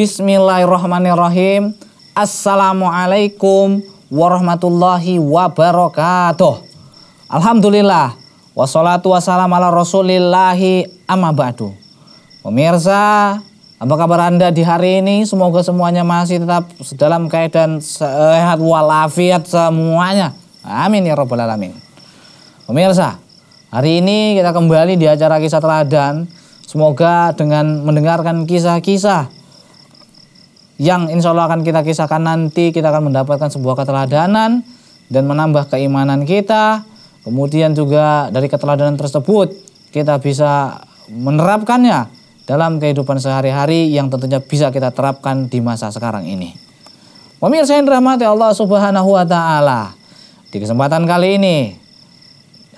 Bismillahirrahmanirrahim. Assalamualaikum warahmatullahi wabarakatuh. Alhamdulillah. Wassalatu wassalamu ala rasulillahi amma ba'du. Pemirsa, apa kabar Anda di hari ini? Semoga semuanya masih tetap dalam keadaan sehat walafiat semuanya. Amin ya rabbal alamin. Pemirsa, hari ini kita kembali di acara kisah teladan. Semoga dengan mendengarkan kisah-kisah yang insya Allah akan kita kisahkan nanti kita akan mendapatkan sebuah keteladanan dan menambah keimanan kita. Kemudian juga dari keteladanan tersebut kita bisa menerapkannya dalam kehidupan sehari-hari yang tentunya bisa kita terapkan di masa sekarang ini. Pemirsa yang dirahmati Allah subhanahu wa ta'ala di kesempatan kali ini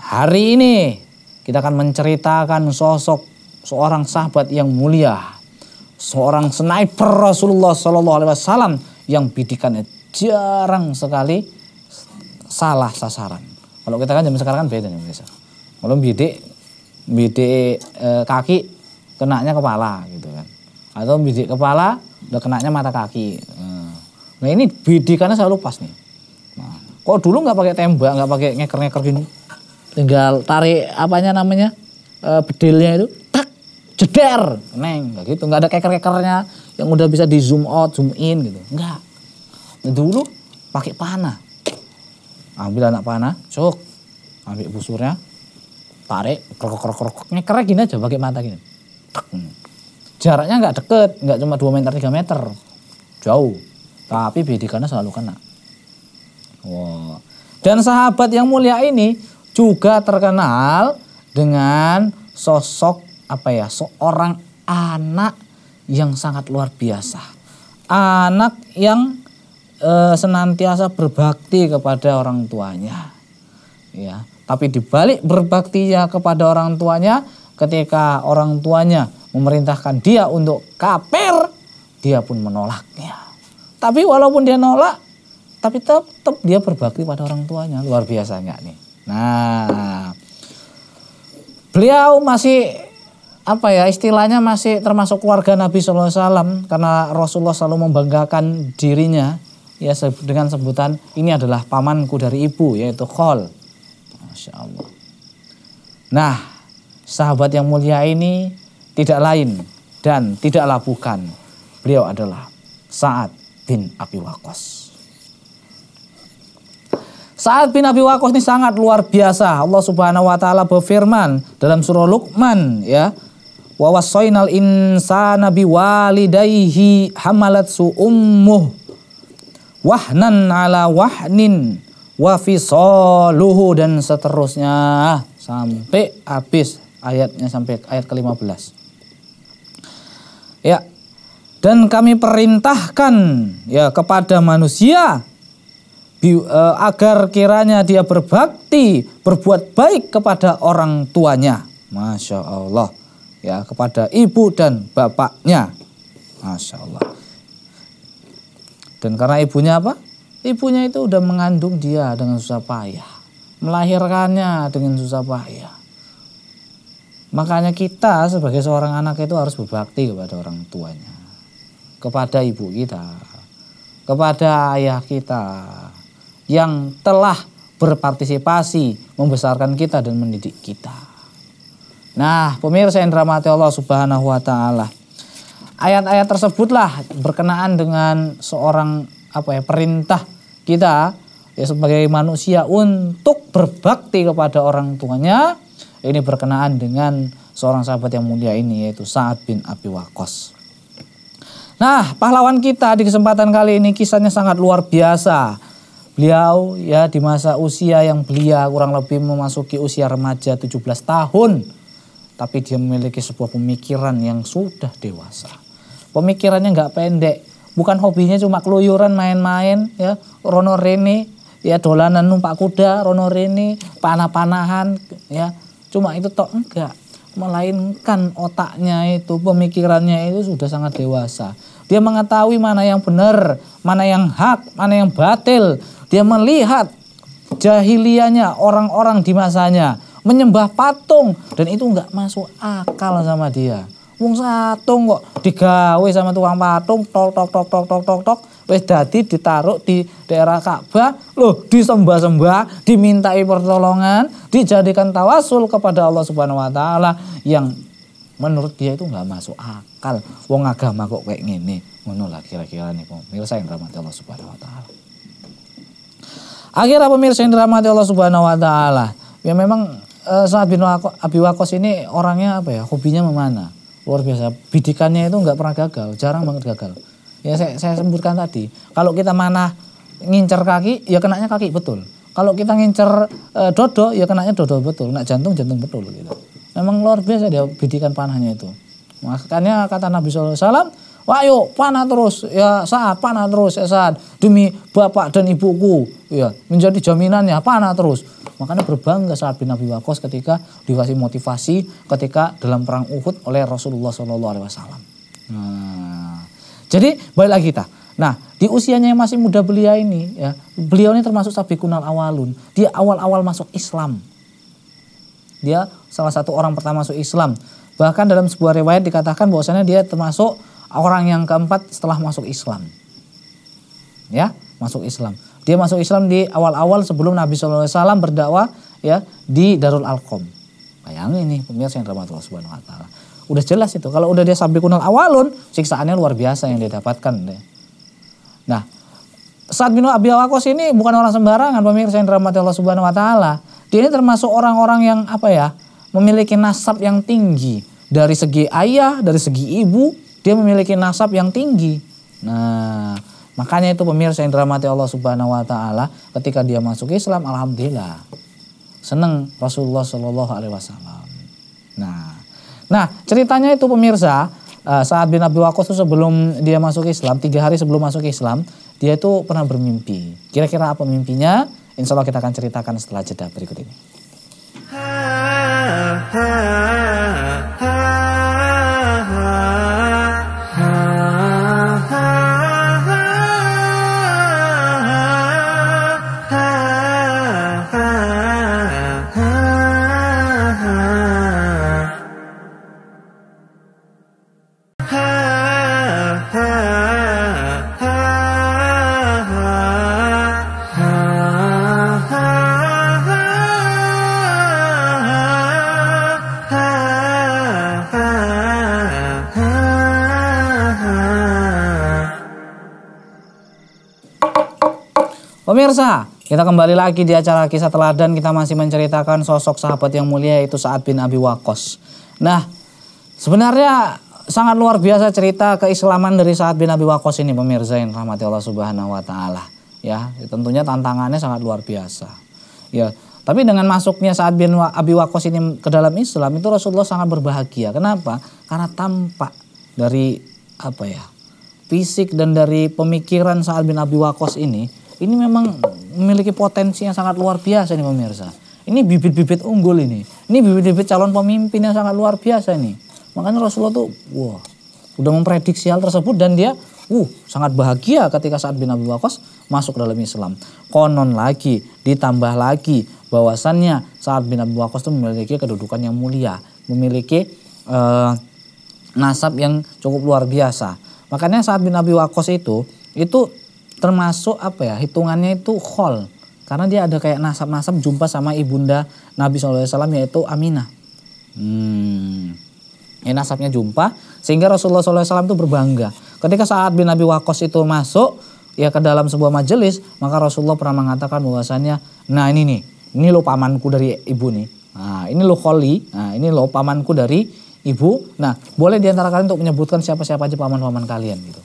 hari ini kita akan menceritakan sosok seorang sahabat yang mulia seorang sniper Rasulullah Shallallahu Alaihi Wasallam yang bidikannya jarang sekali salah sasaran. Kalau kita kan zaman sekarang kan beda nih bisa. Kalau bidik bidik e, kaki kenanya kepala gitu kan. Atau bidik kepala udah kenanya mata kaki. Nah ini bidikannya selalu pas nih. Nah, kok dulu nggak pakai tembak, nggak pakai ngeker-ngeker gini. Tinggal tarik apanya namanya e, bedilnya itu jeder neng. Nggak gitu. Nggak ada keker-kekernya yang udah bisa di zoom out zoom in gitu. Nggak. Dulu pakai panah. Ambil anak panah cok ambil busurnya tarik krok krok krok ngekernya gini aja pakai mata gini. Jaraknya nggak deket nggak cuma 2 meter 3 meter. Jauh. Tapi bidikannya selalu kena. Wow. dan sahabat yang mulia ini juga terkenal dengan sosok apa ya seorang anak yang sangat luar biasa. Anak yang e, senantiasa berbakti kepada orang tuanya. Ya tapi dibalik berbaktinya kepada orang tuanya ketika orang tuanya memerintahkan dia untuk kafir dia pun menolaknya. Tapi walaupun dia nolak tapi tetap, tetap dia berbakti pada orang tuanya. Luar biasa nggak nih? Nah beliau masih apa ya istilahnya masih termasuk keluarga Nabi SAW karena Rasulullah selalu membanggakan dirinya ya dengan sebutan ini adalah pamanku dari ibu yaitu Khol. Masya Allah. Nah sahabat yang mulia ini tidak lain dan tidaklah bukan beliau adalah Sa'ad bin Abi Waqqas. Sa'ad bin Abi Waqqas ini sangat luar biasa. Allah Subhanahu wa taala berfirman dalam surah Luqman ya, wa wasainal insana biwalidayhi hamalat su ummuh wahnan ala wahnin wa fisaluhu dan seterusnya sampai habis ayatnya sampai ayat ke-15. Ya. Dan kami perintahkan ya kepada manusia e, agar kiranya dia berbakti, berbuat baik kepada orang tuanya. Masya Allah ya kepada ibu dan bapaknya. Masya Allah. Dan karena ibunya apa? Ibunya itu udah mengandung dia dengan susah payah. Melahirkannya dengan susah payah. Makanya kita sebagai seorang anak itu harus berbakti kepada orang tuanya. Kepada ibu kita. Kepada ayah kita. Yang telah berpartisipasi membesarkan kita dan mendidik kita. Nah, pemirsa yang dirahmati Allah Subhanahu wa taala. Ayat-ayat tersebutlah berkenaan dengan seorang apa ya perintah kita ya sebagai manusia untuk berbakti kepada orang tuanya. Ini berkenaan dengan seorang sahabat yang mulia ini yaitu Sa'ad bin Abi Waqqas. Nah, pahlawan kita di kesempatan kali ini kisahnya sangat luar biasa. Beliau ya di masa usia yang belia kurang lebih memasuki usia remaja 17 tahun tapi dia memiliki sebuah pemikiran yang sudah dewasa. Pemikirannya nggak pendek, bukan hobinya cuma keluyuran main-main ya, rono rene, ya dolanan numpak kuda, rono rene, panah-panahan ya. Cuma itu tok enggak, melainkan otaknya itu, pemikirannya itu sudah sangat dewasa. Dia mengetahui mana yang benar, mana yang hak, mana yang batil. Dia melihat jahilianya orang-orang di masanya menyembah patung. Dan itu nggak masuk akal sama dia. Wong satung kok digawe sama tukang patung tok tok tok tok tok tok tok. Wis dadi ditaruh di daerah Ka'bah. Loh disembah-sembah dimintai pertolongan dijadikan tawasul kepada Allah Subhanahu wa taala yang menurut dia itu nggak masuk akal. Wong agama kok kayak gini ngono kira-kira nih pemirsa yang dirahmati Allah Subhanahu wa taala. Akhirnya pemirsa yang dirahmati Allah Subhanahu wa taala ya memang eh, saat bin Abi Wakos ini orangnya apa ya? Hobinya memana luar biasa. Bidikannya itu nggak pernah gagal. Jarang banget gagal. Ya saya, saya sebutkan tadi. Kalau kita mana ngincer kaki ya kenanya kaki betul. Kalau kita ngincer e, dodo ya kenanya dodo betul. Nak jantung jantung betul gitu. Memang luar biasa dia bidikan panahnya itu. Makanya kata Nabi SAW Yuk panah terus ya saat panah terus ya saat demi bapak dan ibuku ya menjadi jaminannya panah terus makanya berbangga saat bin Abi Waqqas ketika dikasih motivasi ketika dalam perang Uhud oleh Rasulullah Shallallahu Alaihi Wasallam. Nah, jadi balik lagi kita. Nah, di usianya yang masih muda belia ini, ya, beliau ini termasuk kunal awalun. Dia awal-awal masuk Islam. Dia salah satu orang pertama masuk Islam. Bahkan dalam sebuah riwayat dikatakan bahwasanya dia termasuk orang yang keempat setelah masuk Islam. Ya, masuk Islam. Dia masuk Islam di awal-awal sebelum Nabi SAW berdakwah ya di Darul Alqom. Bayangin ini pemirsa yang rahmat Allah Subhanahu wa taala. Udah jelas itu. Kalau udah dia sampai kunal awalun, siksaannya luar biasa yang dia dapatkan. Nah, saat bin Abi Waqqas ini bukan orang sembarangan pemirsa yang dirahmati Allah Subhanahu wa taala. Dia ini termasuk orang-orang yang apa ya? memiliki nasab yang tinggi dari segi ayah, dari segi ibu, dia memiliki nasab yang tinggi. Nah, makanya itu pemirsa yang dirahmati Allah Subhanahu wa taala ketika dia masuk Islam alhamdulillah. Senang Rasulullah Shallallahu alaihi wasallam. Nah, nah ceritanya itu pemirsa eh, saat bin Abi Waqqas itu sebelum dia masuk Islam, tiga hari sebelum masuk Islam, dia itu pernah bermimpi. Kira-kira apa mimpinya? Insya Allah kita akan ceritakan setelah jeda berikut ini. Pemirsa, kita kembali lagi di acara kisah teladan kita masih menceritakan sosok sahabat yang mulia yaitu Sa'ad bin Abi Waqqas. Nah, sebenarnya sangat luar biasa cerita keislaman dari Sa'ad bin Abi Waqqas ini pemirsa yang rahmati Allah Subhanahu wa taala. Ya, tentunya tantangannya sangat luar biasa. Ya, tapi dengan masuknya Sa'ad bin Abi Waqqas ini ke dalam Islam itu Rasulullah sangat berbahagia. Kenapa? Karena tampak dari apa ya? Fisik dan dari pemikiran Sa'ad bin Abi Waqqas ini ini memang memiliki potensi yang sangat luar biasa nih pemirsa. Ini bibit-bibit unggul ini. Ini bibit-bibit calon pemimpin yang sangat luar biasa nih. Makanya Rasulullah tuh wah udah memprediksi hal tersebut dan dia uh sangat bahagia ketika saat bin Abi Waqqas masuk dalam Islam. Konon lagi, ditambah lagi bahwasannya saat bin Abi Waqqas itu memiliki kedudukan yang mulia, memiliki uh, nasab yang cukup luar biasa. Makanya saat bin Abi Waqqas itu itu termasuk apa ya hitungannya itu khol karena dia ada kayak nasab-nasab jumpa sama ibunda Nabi SAW yaitu Aminah. Hmm. Ya, nasabnya jumpa sehingga Rasulullah SAW itu berbangga. Ketika saat bin Nabi Waqqas itu masuk ya ke dalam sebuah majelis maka Rasulullah pernah mengatakan bahwasannya nah ini nih ini lo pamanku dari ibu nih. Nah ini lo kholi, nah ini lo pamanku dari ibu. Nah boleh di antara kalian untuk menyebutkan siapa-siapa aja paman-paman kalian gitu.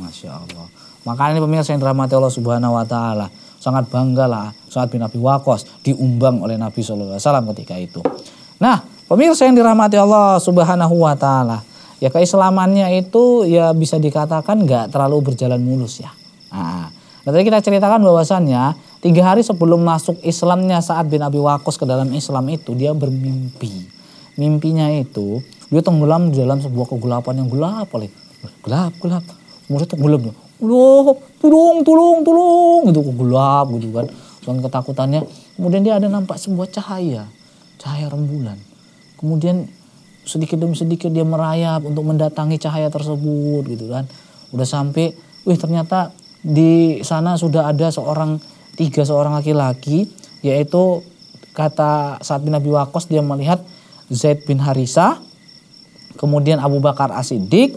Masya Allah. Makanya pemirsa yang dirahmati Allah Subhanahu wa taala, sangat bangga lah saat bin Abi Waqqas diumbang oleh Nabi sallallahu alaihi wasallam ketika itu. Nah, pemirsa yang dirahmati Allah Subhanahu wa taala, ya keislamannya itu ya bisa dikatakan nggak terlalu berjalan mulus ya. Nah, tadi kita ceritakan bahwasannya tiga hari sebelum masuk Islamnya saat bin Abi Waqqas ke dalam Islam itu dia bermimpi. Mimpinya itu dia tenggelam di dalam sebuah kegelapan yang gelap oleh gelap gelap. Kemudian tenggelam loh tolong tolong tolong gitu gelap gitu kan. Dengan ketakutannya kemudian dia ada nampak sebuah cahaya. Cahaya rembulan. Kemudian sedikit demi sedikit dia merayap untuk mendatangi cahaya tersebut gitu kan. Udah sampai, wih ternyata di sana sudah ada seorang tiga seorang laki-laki. Yaitu kata saat bin Waqqas dia melihat Zaid bin Harisa, kemudian Abu Bakar As-Siddiq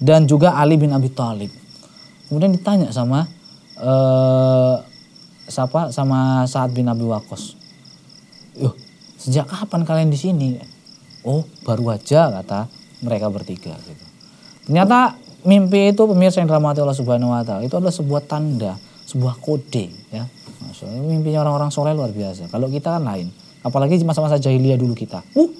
dan juga Ali bin Abi Thalib. Kemudian ditanya sama eh, siapa sama Sa'ad bin Abi Waqqas. Yuh, sejak kapan kalian di sini? Oh, baru aja kata mereka bertiga gitu. Ternyata mimpi itu pemirsa yang dirahmati Allah Subhanahu wa taala itu adalah sebuah tanda, sebuah kode ya. Maksudnya mimpinya orang-orang soleh luar biasa. Kalau kita kan lain. Apalagi masa-masa jahiliyah dulu kita. Uh,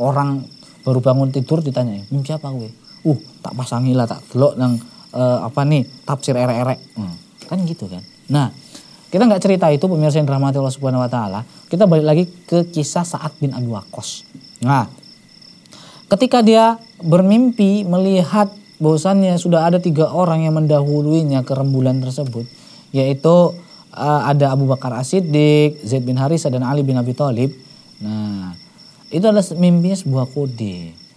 orang baru bangun tidur ditanya, mimpi apa gue? Uh, tak pasangi lah, tak delok nang uh, apa nih tafsir erek-erek. Hmm, kan gitu kan. Nah, kita nggak cerita itu pemirsa yang dirahmati Allah Subhanahu wa taala. Kita balik lagi ke kisah Sa'ad bin Abi Waqqas. Nah, ketika dia bermimpi melihat bahwasannya sudah ada tiga orang yang mendahuluinya ke rembulan tersebut, yaitu uh, ada Abu Bakar As-Siddiq, Zaid bin Harisa dan Ali bin Abi Thalib. Nah, itu adalah mimpinya sebuah kode.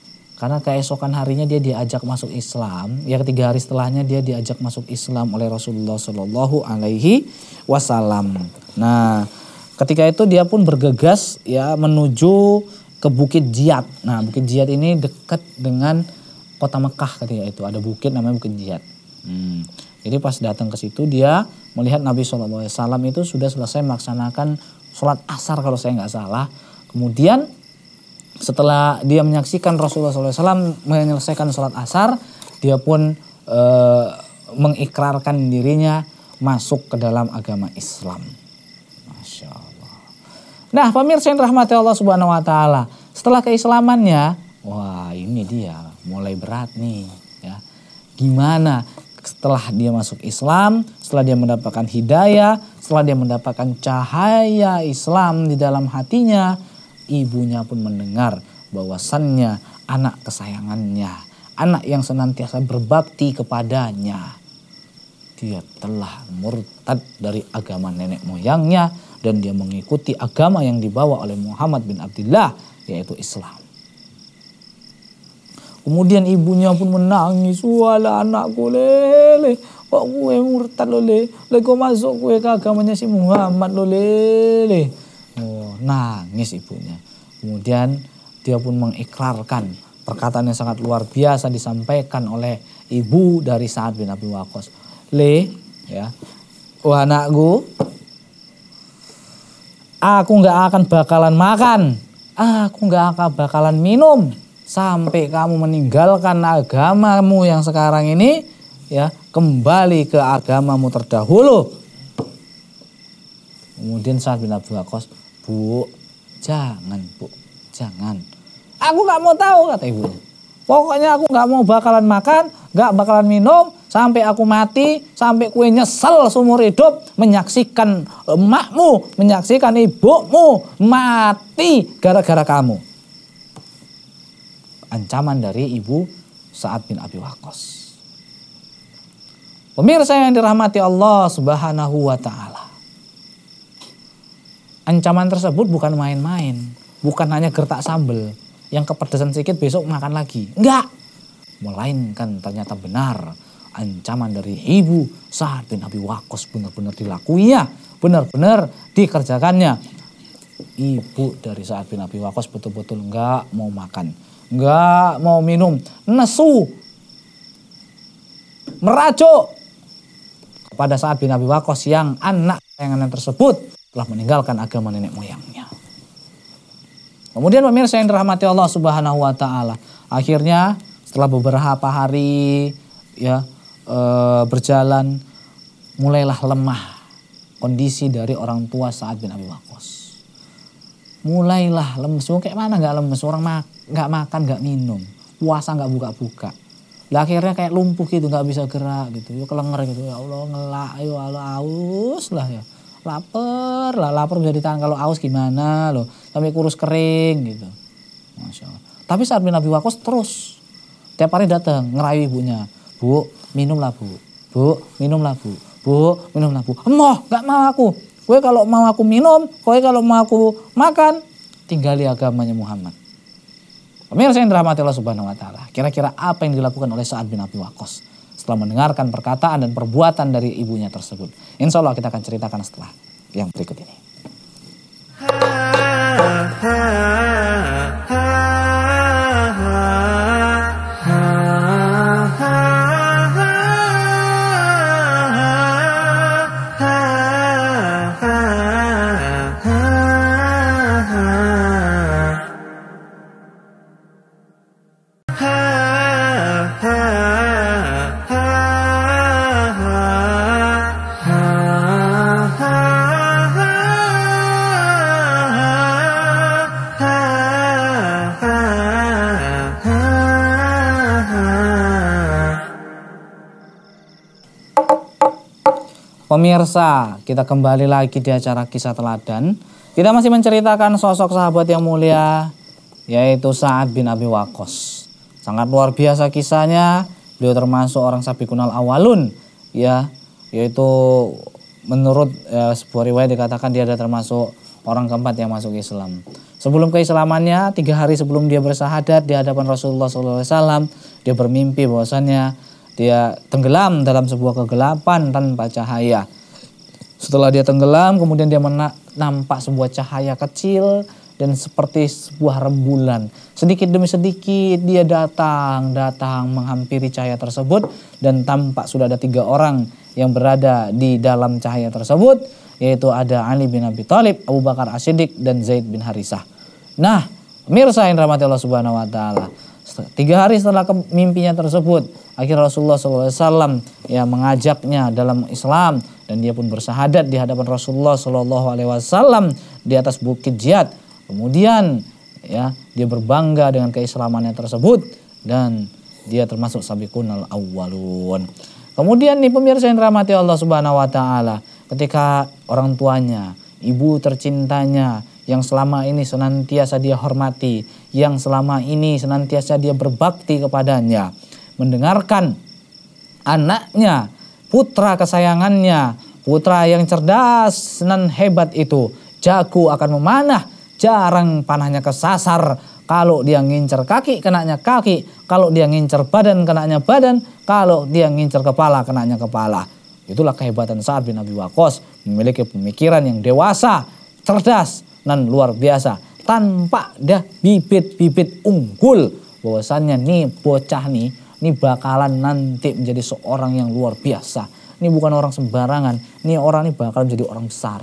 Karena keesokan harinya dia diajak masuk Islam. Ya ketiga hari setelahnya dia diajak masuk Islam oleh Rasulullah Shallallahu Alaihi Wasallam. Nah, ketika itu dia pun bergegas ya menuju ke Bukit Jiyad. Nah, Bukit Jiyad ini dekat dengan kota Mekah ketika itu. Ada bukit namanya Bukit Jiyad. Hmm. Jadi pas datang ke situ dia melihat Nabi Shallallahu Alaihi Wasallam itu sudah selesai melaksanakan sholat asar kalau saya nggak salah. Kemudian setelah dia menyaksikan Rasulullah SAW menyelesaikan sholat asar, dia pun e, mengikrarkan dirinya masuk ke dalam agama Islam. Masya Allah. Nah pemirsa yang rahmati Allah Subhanahu Wa Taala, setelah keislamannya, wah ini dia mulai berat nih, ya. Gimana setelah dia masuk Islam, setelah dia mendapatkan hidayah, setelah dia mendapatkan cahaya Islam di dalam hatinya, ibunya pun mendengar bahwasannya anak kesayangannya, anak yang senantiasa berbakti kepadanya, dia telah murtad dari agama nenek moyangnya dan dia mengikuti agama yang dibawa oleh Muhammad bin Abdullah yaitu Islam. Kemudian ibunya pun menangis, wala anakku lele, kok gue murtad lo le, kok masuk gue ke agamanya si Muhammad lele. Oh, nangis ibunya. Kemudian dia pun mengikrarkan perkataan yang sangat luar biasa disampaikan oleh ibu dari Sa'ad bin Abi Waqqas. Le, ya, wah anakku, aku nggak akan bakalan makan, aku nggak akan bakalan minum sampai kamu meninggalkan agamamu yang sekarang ini, ya, kembali ke agamamu terdahulu. Kemudian Sa'ad bin Abi Waqqas, bu, jangan bu, jangan Aku nggak mau tahu kata ibunya. Pokoknya aku nggak mau bakalan makan, nggak bakalan minum sampai aku mati, sampai kue nyesel seumur hidup menyaksikan emakmu, menyaksikan ibumu mati gara-gara kamu. Ancaman dari ibu saat bin Abi Waqqas. Pemirsa yang dirahmati Allah Subhanahu wa taala. Ancaman tersebut bukan main-main, bukan hanya gertak sambel, yang kepedesan sedikit besok makan lagi. Enggak. Melainkan ternyata benar. Ancaman dari ibu saat bin Abi Waqqas benar-benar dilakuinya, benar-benar dikerjakannya. Ibu dari saat bin Abi Waqqas betul-betul enggak mau makan, enggak mau minum, nesu, merajuk. Kepada saat bin Abi Waqqas yang anak sayangannya tersebut telah meninggalkan agama nenek moyangnya. Kemudian pemirsa yang dirahmati Allah Subhanahu wa taala, akhirnya setelah beberapa hari ya e, berjalan mulailah lemah kondisi dari orang tua saat bin Abi Waqqas. Mulailah lemes, kayak mana nggak lemes, orang mak nggak makan nggak minum, puasa nggak buka-buka. Lah akhirnya kayak lumpuh gitu nggak bisa gerak gitu, ya kelenger gitu. Ya Allah ngelak, ya Allah aus lah ya lapar lah lapar bisa ditahan kalau aus gimana loh. Sampai kurus kering gitu. Masya Allah. Tapi saat bin Abi Waqqas terus. Tiap hari datang ngerayu ibunya. Bu minumlah bu. Bu minumlah bu. Bu minumlah bu. Emoh nggak mau aku. Gue kalau mau aku minum gue kalau mau aku makan tinggali agamanya Muhammad. Pemirsa yang dirahmati Allah Subhanahu wa taala, kira-kira apa yang dilakukan oleh Sa'ad bin Abi Waqqas setelah mendengarkan perkataan dan perbuatan dari ibunya tersebut? Insya Allah kita akan ceritakan setelah yang berikut ini. Pemirsa, kita kembali lagi di acara kisah teladan. Kita masih menceritakan sosok sahabat yang mulia, yaitu Sa'ad bin Abi Waqqas. Sangat luar biasa kisahnya. Beliau termasuk orang sabiqunal awalun, ya, yaitu menurut ya, sebuah riwayat dikatakan dia ada termasuk orang keempat yang masuk Islam. Sebelum keislamannya, tiga hari sebelum dia bersahadat di hadapan Rasulullah SAW, dia bermimpi bahwasannya dia tenggelam dalam sebuah kegelapan tanpa cahaya. Setelah dia tenggelam, kemudian dia nampak sebuah cahaya kecil dan seperti sebuah rembulan. Sedikit demi sedikit dia datang, datang menghampiri cahaya tersebut dan tampak sudah ada tiga orang yang berada di dalam cahaya tersebut, yaitu ada Ali bin Abi Thalib, Abu Bakar As-Siddiq dan Zaid bin Harisah. Nah, pemirsa yang rahmati Allah Subhanahu wa taala. Tiga hari setelah mimpinya tersebut, akhirnya Rasulullah SAW ya mengajaknya dalam Islam dan dia pun bersahadat di hadapan Rasulullah SAW di atas bukit Jihad. Kemudian ya dia berbangga dengan keislamannya tersebut dan dia termasuk sabiqun al awwalun. Kemudian nih pemirsa yang rahmati Allah Subhanahu wa taala, ketika orang tuanya, ibu tercintanya yang selama ini senantiasa dia hormati, yang selama ini senantiasa dia berbakti kepadanya, mendengarkan anaknya, putra kesayangannya, putra yang cerdas dan hebat itu, jago akan memanah, jarang panahnya kesasar, kalau dia ngincer kaki, kenanya kaki. Kalau dia ngincer badan, kenanya badan. Kalau dia ngincer kepala, kenanya kepala. Itulah kehebatan Sa'ad bin Abi Waqqas. Memiliki pemikiran yang dewasa, cerdas, nan luar biasa. Tanpa dah bibit-bibit unggul. Bahwasannya nih bocah nih ini bakalan nanti menjadi seorang yang luar biasa. Ini bukan orang sembarangan. Ini orang ini bakal menjadi orang besar.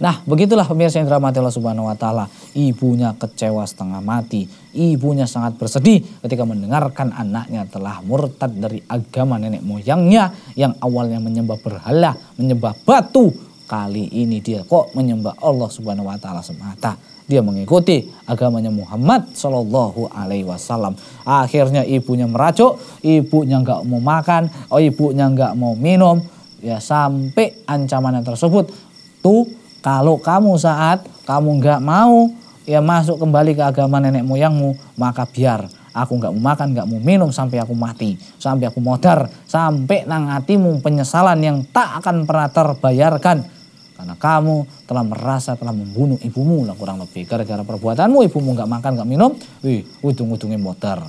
Nah, begitulah pemirsa yang dirahmati Allah Subhanahu wa taala. Ibunya kecewa setengah mati. Ibunya sangat bersedih ketika mendengarkan anaknya telah murtad dari agama nenek moyangnya yang awalnya menyembah berhala, menyembah batu, Kali ini dia kok menyembah Allah Subhanahu wa taala semata. Dia mengikuti agamanya Muhammad Shallallahu alaihi wasallam. Akhirnya ibunya meracuk, ibunya nggak mau makan, oh ibunya nggak mau minum, ya sampai ancamannya tersebut. Tuh kalau kamu saat kamu nggak mau ya masuk kembali ke agama nenek moyangmu, maka biar aku nggak mau makan, nggak mau minum sampai aku mati, sampai aku modar, sampai nang hatimu penyesalan yang tak akan pernah terbayarkan karena kamu telah merasa telah membunuh ibumu lah kurang lebih. Gara-gara perbuatanmu ibumu nggak makan nggak minum. Wih ujung-ujungnya motor.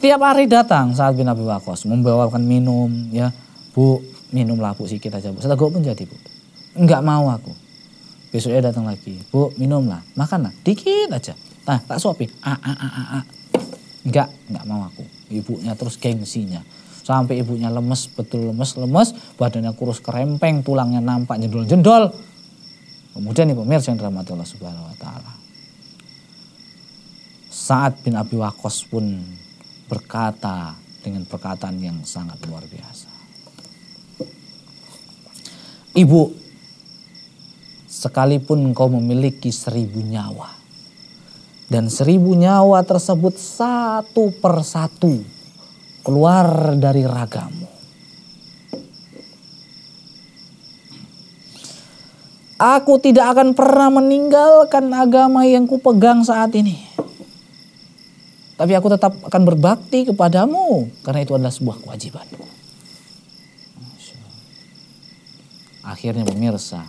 Tiap hari datang saat bin Abi Waqqas membawakan minum ya. Bu minumlah bu sedikit aja bu. Setelah pun jadi bu. Nggak mau aku. Besoknya datang lagi. Bu minumlah. Makanlah. Dikit aja. Nah tak suapi. Ah, ah, ah, ah, ah. Enggak, enggak mau aku. Ibunya terus gengsinya Sampai ibunya lemes, betul lemes, lemes, badannya kurus kerempeng, tulangnya nampak jendol-jendol. Kemudian nih pemirsa yang dirahmati Allah Subhanahu wa taala. Saat bin Abi Waqqas pun berkata dengan perkataan yang sangat luar biasa. Ibu, sekalipun kau memiliki seribu nyawa, dan seribu nyawa tersebut satu persatu keluar dari ragamu. Aku tidak akan pernah meninggalkan agama yang kupegang saat ini. Tapi aku tetap akan berbakti kepadamu karena itu adalah sebuah kewajiban. Akhirnya pemirsa,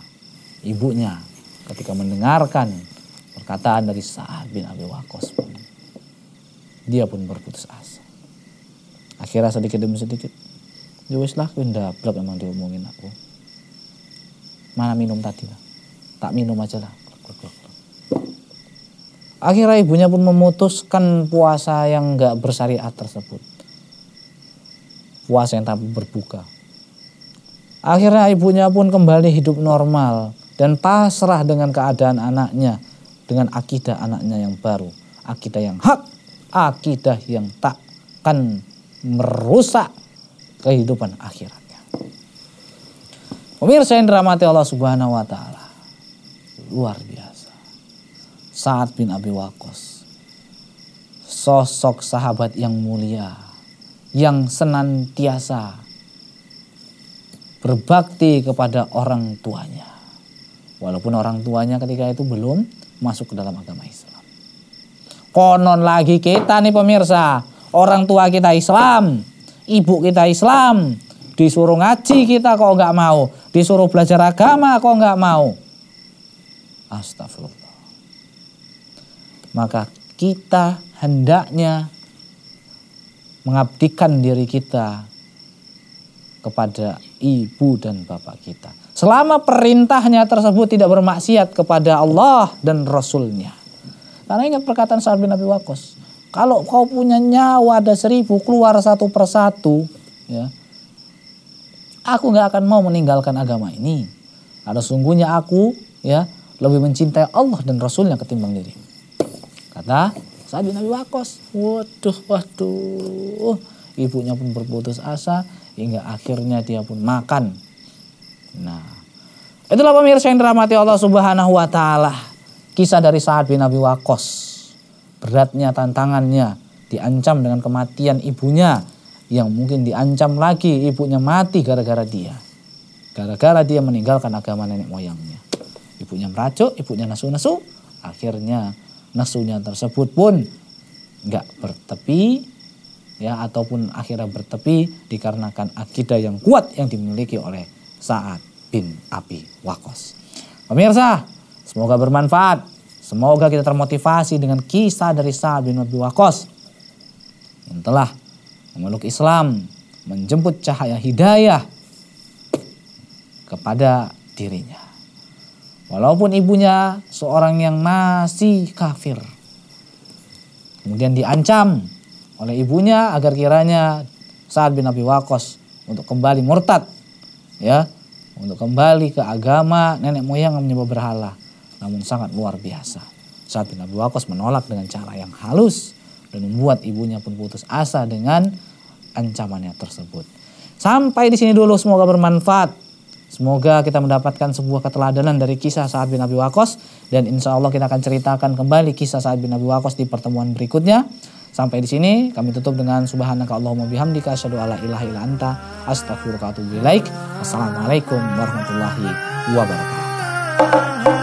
ibunya ketika mendengarkan perkataan dari Sa'ad bin Abi Waqqas pun dia pun berputus asa akhirnya sedikit demi sedikit. Ya lah ndablek emang diomongin aku. Mana minum tadi lah. Tak minum aja lah. Akhirnya ibunya pun memutuskan puasa yang enggak bersyariat tersebut. Puasa yang tak berbuka. Akhirnya ibunya pun kembali hidup normal dan pasrah dengan keadaan anaknya dengan akidah anaknya yang baru, akidah yang hak, akidah yang tak akan merusak kehidupan akhiratnya. Pemirsa yang dirahmati Allah Subhanahu wa taala. Luar biasa. Sa'ad bin Abi Waqqas. Sosok sahabat yang mulia yang senantiasa berbakti kepada orang tuanya. Walaupun orang tuanya ketika itu belum masuk ke dalam agama Islam. Konon lagi kita nih pemirsa, orang tua kita Islam, ibu kita Islam, disuruh ngaji kita kok nggak mau, disuruh belajar agama kok nggak mau. Astagfirullah. Maka kita hendaknya mengabdikan diri kita kepada ibu dan bapak kita. Selama perintahnya tersebut tidak bermaksiat kepada Allah dan Rasulnya. Karena ingat perkataan Sa'ad bin Abi Waqqas. Kalau kau punya nyawa ada seribu keluar satu persatu. ya Aku nggak akan mau meninggalkan agama ini. Ada sungguhnya aku ya lebih mencintai Allah dan Rasulnya ketimbang diri. Kata Sa'ad bin Abi Waqqas. Waduh, waduh. Ibunya pun berputus asa hingga akhirnya dia pun makan. Nah, itulah pemirsa yang dirahmati Allah Subhanahu wa taala. Kisah dari Sa'ad bin Abi Waqqas. Beratnya tantangannya diancam dengan kematian ibunya yang mungkin diancam lagi ibunya mati gara-gara dia. Gara-gara dia meninggalkan agama nenek moyangnya. Ibunya meracuk, ibunya nasu-nasu, akhirnya nasunya tersebut pun nggak bertepi ya ataupun akhirnya bertepi dikarenakan akidah yang kuat yang dimiliki oleh Sa'ad bin Abi Wakos. Pemirsa, semoga bermanfaat. Semoga kita termotivasi dengan kisah dari Sa'ad bin Abi Wakos yang telah memeluk Islam, menjemput cahaya hidayah kepada dirinya. Walaupun ibunya seorang yang masih kafir. Kemudian diancam oleh ibunya agar kiranya Sa'ad bin Abi Waqqas untuk kembali murtad ya untuk kembali ke agama nenek moyang yang menyembah berhala namun sangat luar biasa Sa'ad bin Abi Waqqas menolak dengan cara yang halus dan membuat ibunya pun putus asa dengan ancamannya tersebut sampai di sini dulu semoga bermanfaat Semoga kita mendapatkan sebuah keteladanan dari kisah Sa'ad bin Abi Waqqas dan insya Allah kita akan ceritakan kembali kisah Sa'ad bin Abi Waqqas di pertemuan berikutnya. Sampai di sini kami tutup dengan subhanaka Allahumma bihamdika asyhadu alla ilaha illa anta astaghfiruka wa atubu ilaik. Assalamualaikum warahmatullahi wabarakatuh.